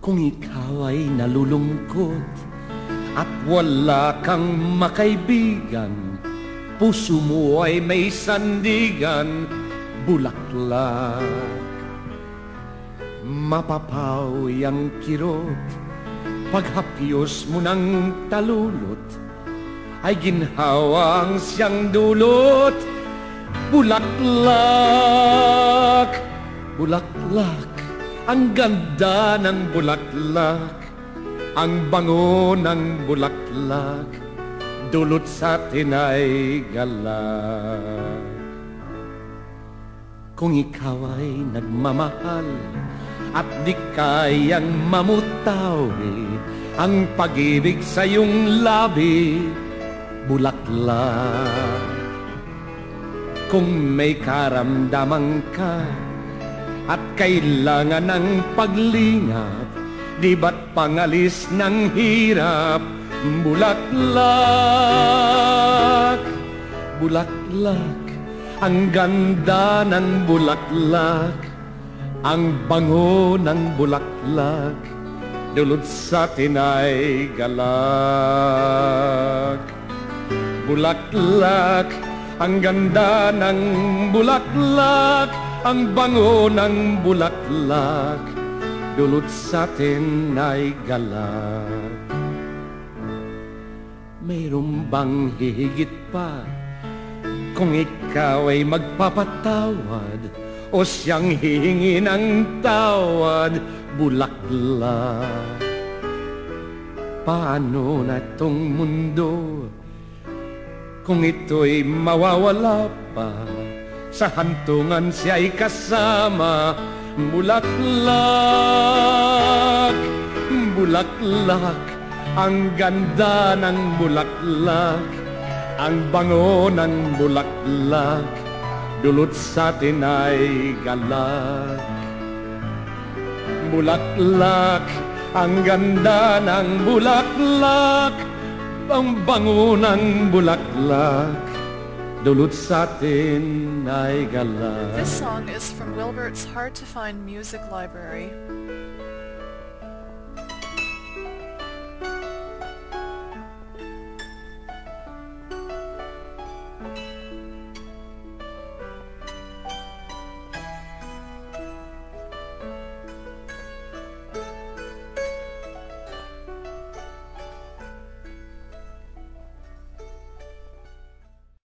Kung ikaw ay nalulungkot at wala kang makaibigan, puso mo ay may sandigan, bulaklak. Mapapawi ang kirot, paghapyos mo ng talulot, ay ginhawa ang siyang dulot, bulaklak, bulaklak. Ang ganda ng bulaklak, ang bango ng bulaklak, dulot sa atin ay galak. Kung ikaw ay nagmamahal at di kayang mamutawi ang pag-ibig sa iyong labi, bulaklak. Kung may karamdaman ka, at kailangan ng paglingap, di ba't pangalis ng hirap, bulaklak, bulaklak, ang ganda ng bulaklak, ang bango ng bulaklak, dulot sa atin ay galak. Bulaklak, ang ganda ng bulaklak, ang bango ng bulaklak, dulot sa atin ay galak. Mayroon bang hihigit pa kung ikaw ay magpapatawad o siyang hihingi ng tawad, bulaklak? Paano na tong mundo kung ito'y mawawala pa? Sa hantungan siya'y kasama Bulaklak, bulaklak. Ang ganda ng bulaklak Ang bango ng bulaklak Dulot sa atin ay galak. Bulaklak, ang ganda ng bulaklak Ang bango ng bulaklak This song is from Wilbert's Hard to Find Music Library.